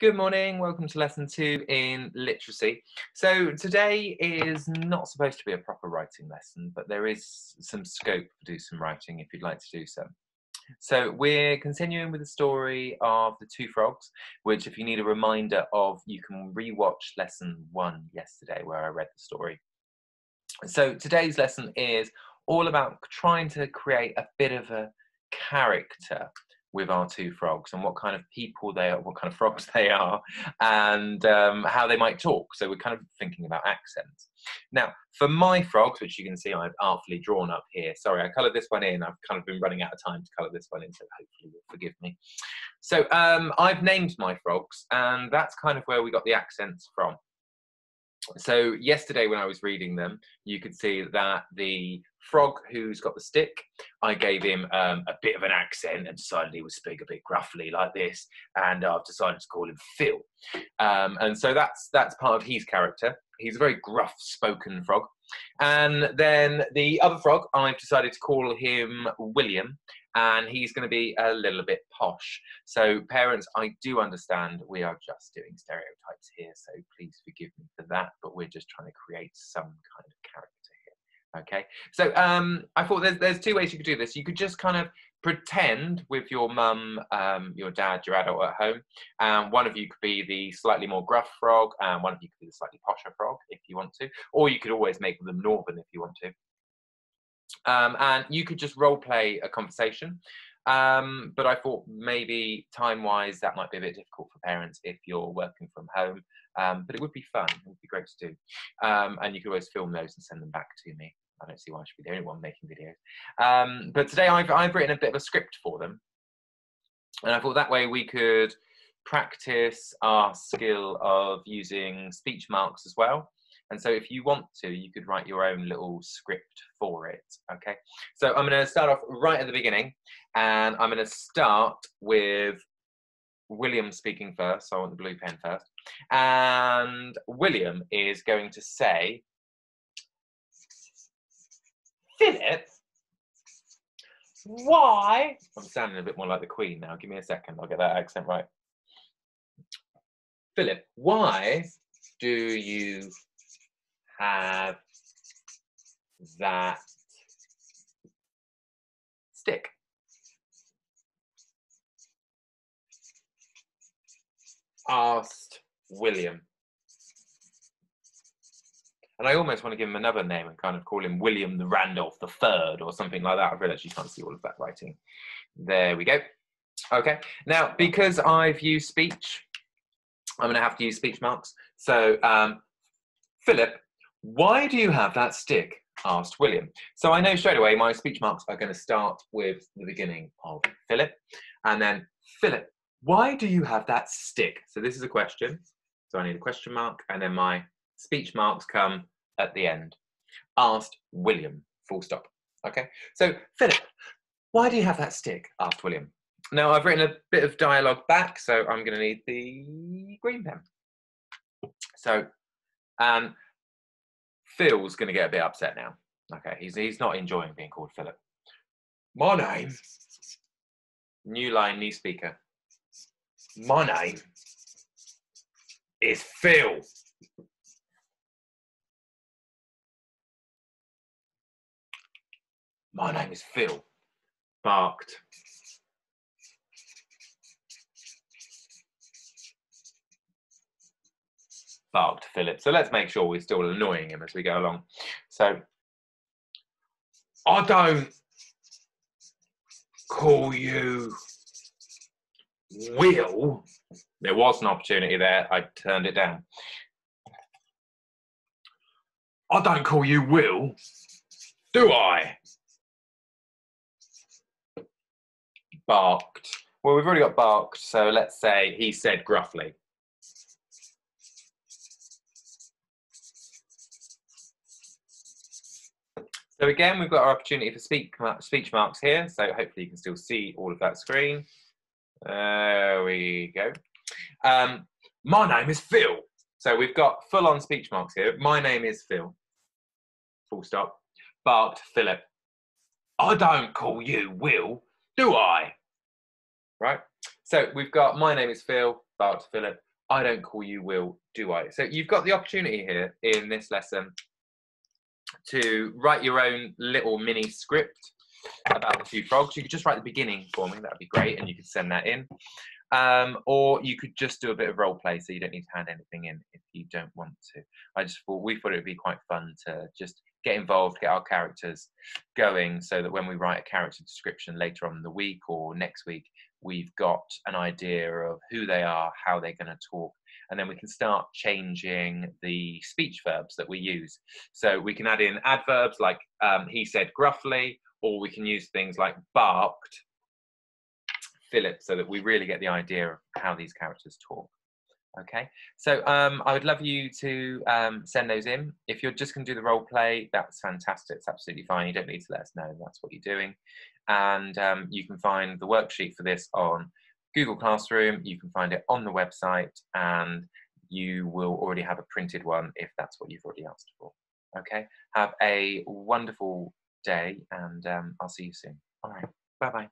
Good morning, welcome to lesson two in literacy. So today is not supposed to be a proper writing lesson, but there is some scope to do some writing if you'd like to do so. So we're continuing with the story of the two frogs, which if you need a reminder of, you can rewatch lesson one yesterday where I read the story. So today's lesson is all about trying to create a bit of a character with our two frogs and what kind of people they are, what kind of frogs they are, and um, how they might talk. So we're kind of thinking about accents. Now, for my frogs, which you can see I've artfully drawn up here, sorry, I coloured this one in. I've kind of been running out of time to colour this one in, so hopefully you'll forgive me. So um, I've named my frogs, and that's kind of where we got the accents from so yesterday when I was reading them, you could see that the frog who's got the stick, I gave him um, a bit of an accent and decided he would speak a bit gruffly like this, and I've decided to call him Phil. Um, and so that's that's part of his character. He's a very gruff-spoken frog. And then the other frog, I've decided to call him William, and he's going to be a little bit posh. So, parents, I do understand we are just doing stereotypes here, so please forgive me for that, but we're just trying to create some kind of. Okay, so um, I thought there's, there's two ways you could do this. You could just kind of pretend with your mum, um, your dad, your adult at home, and one of you could be the slightly more gruff frog, and one of you could be the slightly posher frog if you want to, or you could always make them northern if you want to. Um, and you could just role play a conversation. Um, but I thought maybe time wise that might be a bit difficult for parents if you're working from home. Um, but it would be fun, it would be great to do. Um, and you could always film those and send them back to me. I don't see why I should be the only one making videos. Um, but today I've, I've written a bit of a script for them. And I thought that way we could practice our skill of using speech marks as well. And so if you want to, you could write your own little script for it, okay? So I'm gonna start off right at the beginning and I'm gonna start with William speaking first, so I want the blue pen first. And William is going to say, Philip, why? I'm sounding a bit more like the Queen now. Give me a second, I'll get that accent right. Philip, why do you have that stick. Asked William. And I almost want to give him another name and kind of call him William the Randolph the Third or something like that. I realized you can't see all of that writing. There we go. Okay, now because I've used speech, I'm going to have to use speech marks. So um, Philip why do you have that stick? asked William. So I know straight away my speech marks are going to start with the beginning of Philip. And then, Philip, why do you have that stick? So this is a question. So I need a question mark. And then my speech marks come at the end. Asked William, full stop. Okay. So, Philip, why do you have that stick? asked William. Now I've written a bit of dialogue back, so I'm going to need the green pen. So, um, Phil's going to get a bit upset now. Okay, he's he's not enjoying being called Philip. My name. New line, new speaker. My name is Phil. My name is Phil. Barked. barked Philip. So let's make sure we're still annoying him as we go along. So I don't call you Will. There was an opportunity there. I turned it down. I don't call you Will, do I? Barked. Well, we've already got barked, so let's say he said gruffly. So again, we've got our opportunity for speak, speech marks here. So hopefully you can still see all of that screen. There we go. Um, my name is Phil. So we've got full on speech marks here. My name is Phil. Full stop. Barked Philip. I don't call you Will, do I? Right? So we've got my name is Phil, barked Philip. I don't call you Will, do I? So you've got the opportunity here in this lesson to write your own little mini script about the two frogs. You could just write the beginning for me, that'd be great, and you could send that in. Um, or you could just do a bit of role play so you don't need to hand anything in if you don't want to. I just thought we thought it would be quite fun to just get involved, get our characters going so that when we write a character description later on in the week or next week, we've got an idea of who they are, how they're going to talk, and then we can start changing the speech verbs that we use. So we can add in adverbs like um, he said gruffly, or we can use things like barked, Philip, so that we really get the idea of how these characters talk. Okay, so um, I would love you to um, send those in. If you're just going to do the role play, that's fantastic. It's absolutely fine. You don't need to let us know that's what you're doing. And um, you can find the worksheet for this on Google Classroom. You can find it on the website, and you will already have a printed one if that's what you've already asked for. Okay, have a wonderful day, and um, I'll see you soon. All right, bye bye.